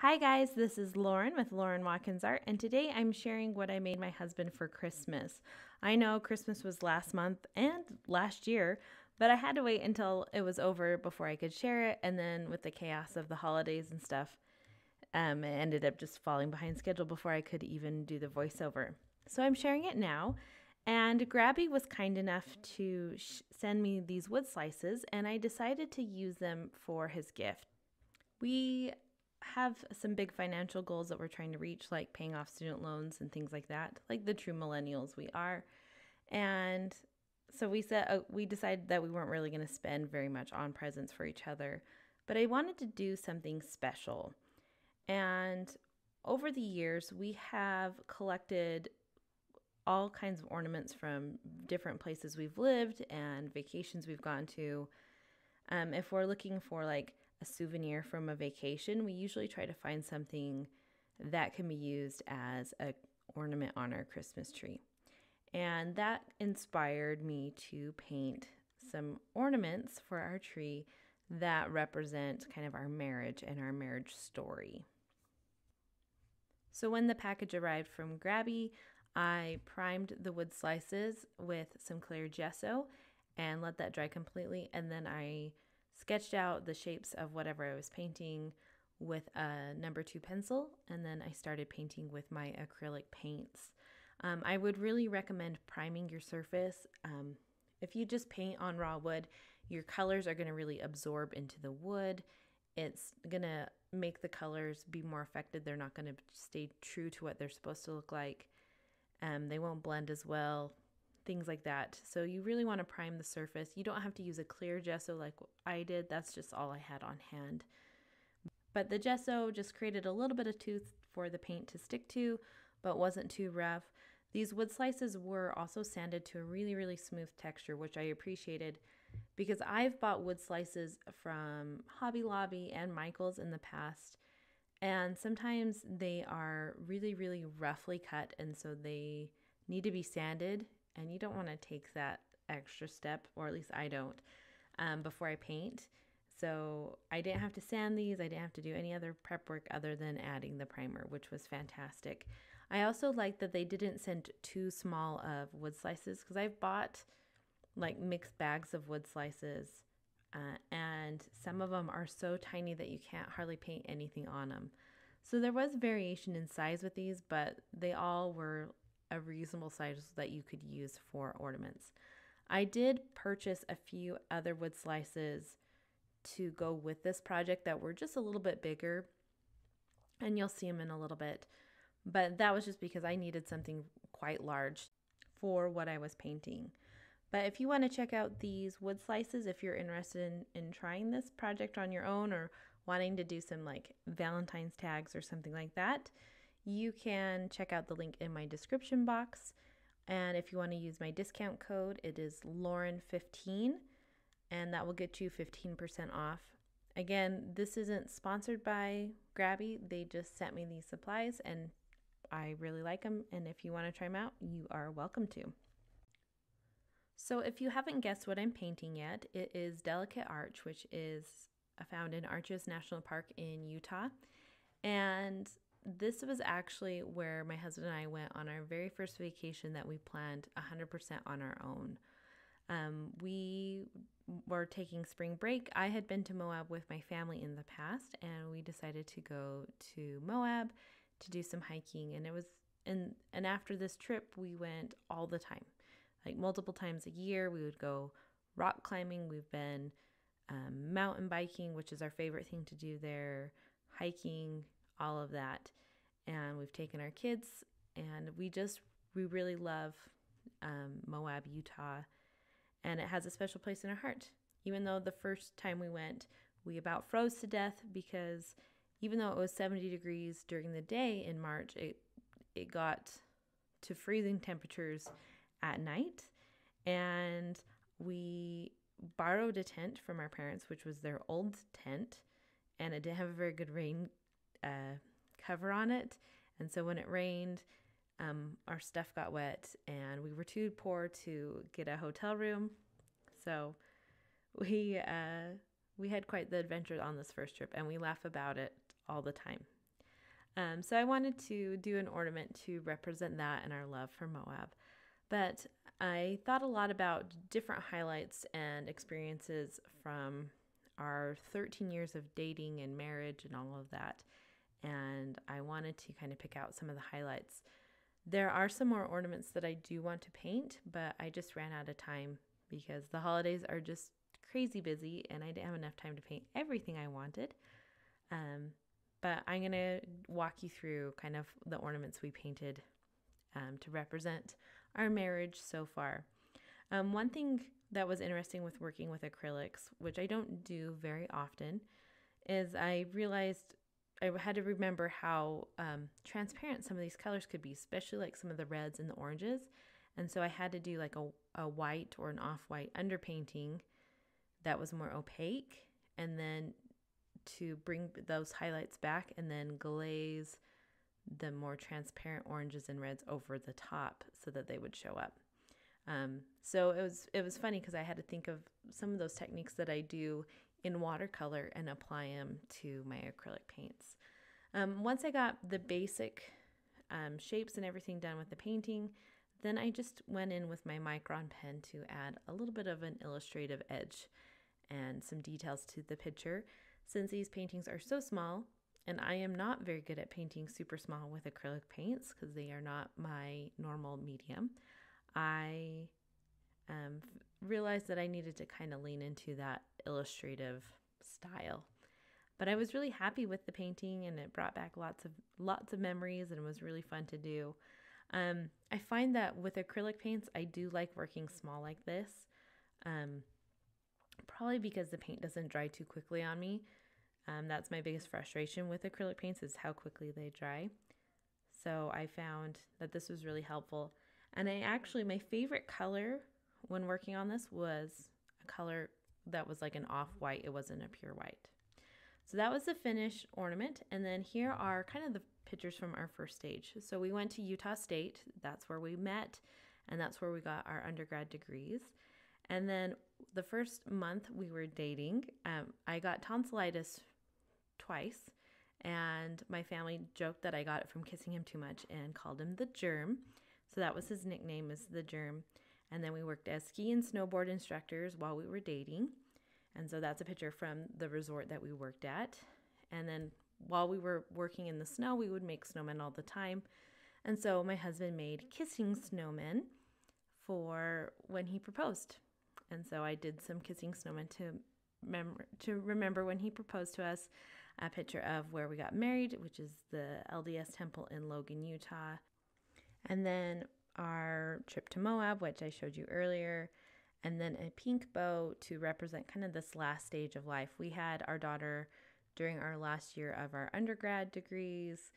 Hi guys, this is Lauren with Lauren Watkins Art, and today I'm sharing what I made my husband for Christmas. I know Christmas was last month and last year, but I had to wait until it was over before I could share it, and then with the chaos of the holidays and stuff, um, it ended up just falling behind schedule before I could even do the voiceover. So I'm sharing it now, and Grabie was kind enough to send me these wood slices, and I decided to use them for his gift. We have some big financial goals that we're trying to reach, like paying off student loans and things like that, like the true millennials we are. And so we said uh, we decided that we weren't really going to spend very much on presents for each other, but I wanted to do something special. And over the years, we have collected all kinds of ornaments from different places we've lived and vacations we've gone to. Um, if we're looking for like souvenir from a vacation, we usually try to find something that can be used as a ornament on our Christmas tree. And that inspired me to paint some ornaments for our tree that represent kind of our marriage and our marriage story. So when the package arrived from Grabie, I primed the wood slices with some clear gesso and let that dry completely and then I sketched out the shapes of whatever I was painting with a number two pencil, and then I started painting with my acrylic paints. Um, I would really recommend priming your surface. Um, if you just paint on raw wood, your colors are going to really absorb into the wood. It's going to make the colors be more affected. They're not going to stay true to what they're supposed to look like. Um, they won't blend as well things like that. So you really want to prime the surface. You don't have to use a clear gesso like I did. That's just all I had on hand. But the gesso just created a little bit of tooth for the paint to stick to, but wasn't too rough. These wood slices were also sanded to a really, really smooth texture, which I appreciated because I've bought wood slices from Hobby Lobby and Michaels in the past. And sometimes they are really, really roughly cut, and so they need to be sanded and you don't want to take that extra step, or at least I don't, um, before I paint. So I didn't have to sand these. I didn't have to do any other prep work other than adding the primer, which was fantastic. I also like that they didn't send too small of wood slices because I've bought like mixed bags of wood slices uh, and some of them are so tiny that you can't hardly paint anything on them. So there was variation in size with these, but they all were a reasonable size that you could use for ornaments. I did purchase a few other wood slices to go with this project that were just a little bit bigger, and you'll see them in a little bit. But that was just because I needed something quite large for what I was painting. But if you want to check out these wood slices, if you're interested in, in trying this project on your own or wanting to do some like Valentine's tags or something like that, you can check out the link in my description box. And if you want to use my discount code, it is Lauren15, and that will get you 15% off. Again, this isn't sponsored by Grabie, they just sent me these supplies, and I really like them. And if you want to try them out, you are welcome to. So, if you haven't guessed what I'm painting yet, it is Delicate Arch, which is found in Arches National Park in Utah. And this was actually where my husband and I went on our very first vacation that we planned 100% on our own. Um, we were taking spring break. I had been to Moab with my family in the past, and we decided to go to Moab to do some hiking. And it was, and and after this trip, we went all the time, like multiple times a year. We would go rock climbing. We've been um, mountain biking, which is our favorite thing to do there, hiking, all of that. And we've taken our kids, and we just, we really love um, Moab, Utah. And it has a special place in our heart. Even though the first time we went, we about froze to death because even though it was 70 degrees during the day in March, it, it got to freezing temperatures at night. And we borrowed a tent from our parents, which was their old tent, and it didn't have a very good rain cover on it. And so when it rained, um, our stuff got wet and we were too poor to get a hotel room. So we uh, we had quite the adventure on this first trip and we laugh about it all the time. Um, so I wanted to do an ornament to represent that and our love for Moab. But I thought a lot about different highlights and experiences from our 13 years of dating and marriage and all of that. And I wanted to kind of pick out some of the highlights. There are some more ornaments that I do want to paint, but I just ran out of time because the holidays are just crazy busy and I didn't have enough time to paint everything I wanted. Um, but I'm going to walk you through kind of the ornaments we painted um, to represent our marriage so far. Um, one thing that was interesting with working with acrylics, which I don't do very often, is I realized I had to remember how um, transparent some of these colors could be, especially like some of the reds and the oranges. And so I had to do like a, a white or an off white underpainting that was more opaque and then to bring those highlights back and then glaze the more transparent oranges and reds over the top so that they would show up. Um, so it was it was funny because I had to think of some of those techniques that I do in watercolor and apply them to my acrylic paints. Um, once I got the basic um, shapes and everything done with the painting, then I just went in with my micron pen to add a little bit of an illustrative edge and some details to the picture. Since these paintings are so small, and I am not very good at painting super small with acrylic paints because they are not my normal medium, I um, realized that I needed to kind of lean into that illustrative style. But I was really happy with the painting, and it brought back lots of lots of memories, and was really fun to do. Um, I find that with acrylic paints, I do like working small like this. Um, probably because the paint doesn't dry too quickly on me. Um, that's my biggest frustration with acrylic paints is how quickly they dry. So I found that this was really helpful. And I actually, my favorite color when working on this was a color that was like an off white. It wasn't a pure white. So that was the finished ornament. And then here are kind of the pictures from our first stage. So we went to Utah State. That's where we met. And that's where we got our undergrad degrees. And then the first month we were dating, um, I got tonsillitis twice. And my family joked that I got it from kissing him too much and called him the germ. So that was his nickname is the germ. And then we worked as ski and snowboard instructors while we were dating. And so that's a picture from the resort that we worked at. And then while we were working in the snow, we would make snowmen all the time. And so my husband made kissing snowmen for when he proposed. And so I did some kissing snowmen to remember to remember when he proposed to us. A picture of where we got married, which is the LDS temple in Logan, Utah. And then our trip to Moab, which I showed you earlier, and then a pink bow to represent kind of this last stage of life. We had our daughter during our last year of our undergrad degrees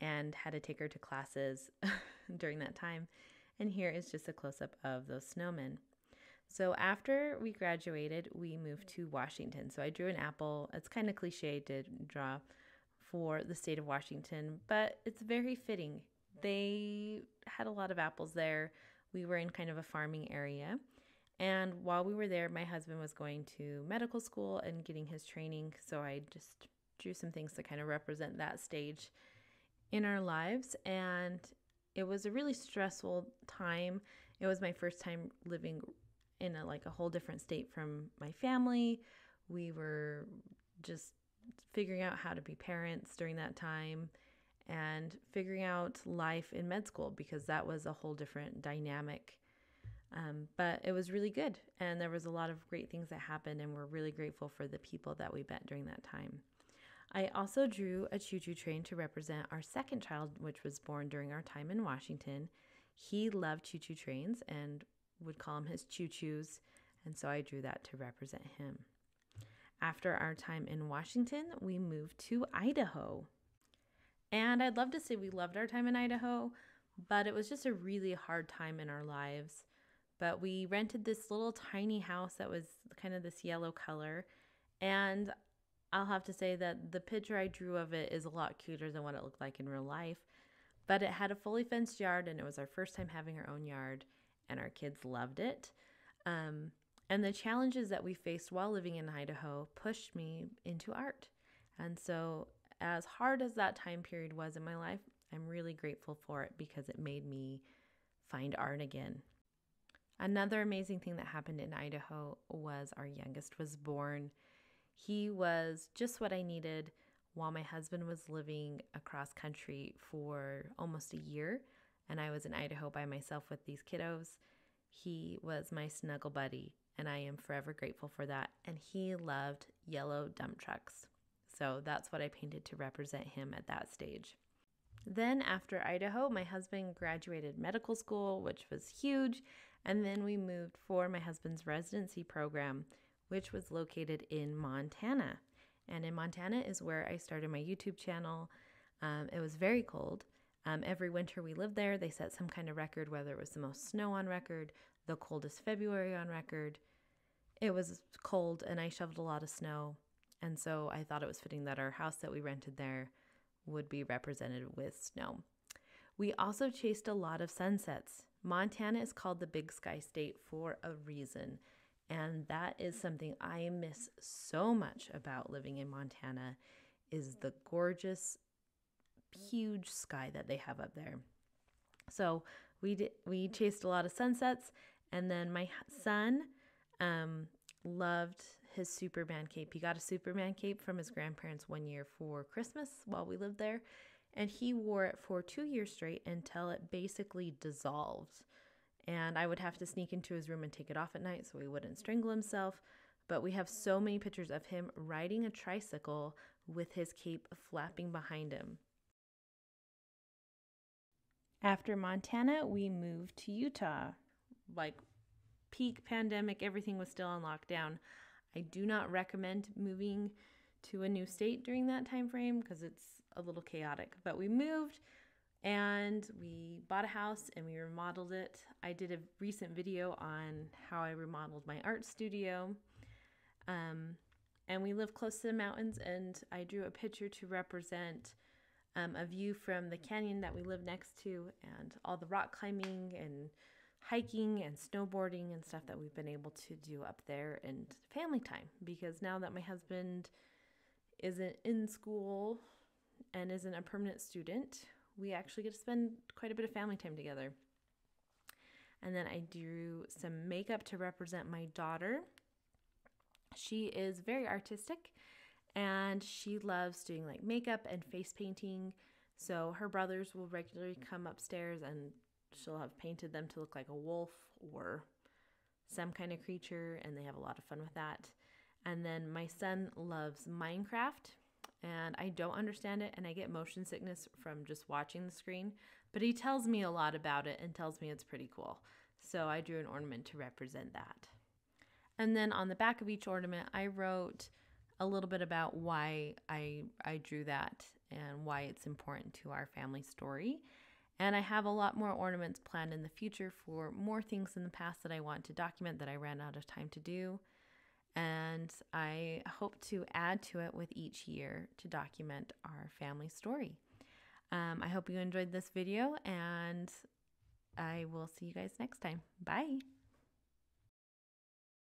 and had to take her to classes during that time. And here is just a close up of those snowmen. So after we graduated, we moved to Washington. So I drew an apple. It's kind of cliche to draw for the state of Washington, but it's very fitting. They had a lot of apples there. We were in kind of a farming area. And while we were there, my husband was going to medical school and getting his training. So I just drew some things to kind of represent that stage in our lives. And it was a really stressful time. It was my first time living in a like a whole different state from my family. We were just figuring out how to be parents during that time and figuring out life in med school because that was a whole different dynamic. Um, but it was really good, and there was a lot of great things that happened, and we're really grateful for the people that we met during that time. I also drew a choo choo train to represent our second child, which was born during our time in Washington. He loved choo choo trains, and would call him his choo choos, and so I drew that to represent him. After our time in Washington, we moved to Idaho. And I'd love to say we loved our time in Idaho, but it was just a really hard time in our lives. But we rented this little tiny house that was kind of this yellow color. And I'll have to say that the picture I drew of it is a lot cuter than what it looked like in real life. But it had a fully fenced yard, and it was our first time having our own yard and our kids loved it. Um, and the challenges that we faced while living in Idaho pushed me into art. And so as hard as that time period was in my life, I'm really grateful for it because it made me find art again. Another amazing thing that happened in Idaho was our youngest was born. He was just what I needed while my husband was living across country for almost a year and I was in Idaho by myself with these kiddos. He was my snuggle buddy, and I am forever grateful for that. And he loved yellow dump trucks. So that's what I painted to represent him at that stage. Then, after Idaho, my husband graduated medical school, which was huge. And then we moved for my husband's residency program, which was located in Montana. And in Montana is where I started my YouTube channel. Um, it was very cold. Um, every winter we lived there, they set some kind of record, whether it was the most snow on record, the coldest February on record. It was cold, and I shoveled a lot of snow. And so I thought it was fitting that our house that we rented there would be represented with snow. We also chased a lot of sunsets. Montana is called the Big Sky State for a reason. And that is something I miss so much about living in Montana is the gorgeous huge sky that they have up there. So we did, we chased a lot of sunsets, and then my son um, loved his Superman cape. He got a Superman cape from his grandparents one year for Christmas while we lived there, and he wore it for two years straight until it basically dissolved. And I would have to sneak into his room and take it off at night so he wouldn't strangle himself. But we have so many pictures of him riding a tricycle with his cape flapping behind him. After Montana, we moved to Utah. Like peak pandemic, everything was still on lockdown. I do not recommend moving to a new state during that time frame because it's a little chaotic. But we moved and we bought a house and we remodeled it. I did a recent video on how I remodeled my art studio. Um, and we live close to the mountains, and I drew a picture to represent um, a view from the canyon that we live next to and all the rock climbing and hiking and snowboarding and stuff that we've been able to do up there and family time because now that my husband isn't in school and isn't a permanent student, we actually get to spend quite a bit of family time together. And then I drew some makeup to represent my daughter. She is very artistic and she loves doing like makeup and face painting. So her brothers will regularly come upstairs and she'll have painted them to look like a wolf or some kind of creature, and they have a lot of fun with that. And then my son loves Minecraft, and I don't understand it, and I get motion sickness from just watching the screen, but he tells me a lot about it and tells me it's pretty cool. So I drew an ornament to represent that. And then on the back of each ornament, I wrote a little bit about why I I drew that and why it's important to our family story. And I have a lot more ornaments planned in the future for more things in the past that I want to document that I ran out of time to do. And I hope to add to it with each year to document our family story. Um, I hope you enjoyed this video and I will see you guys next time. Bye.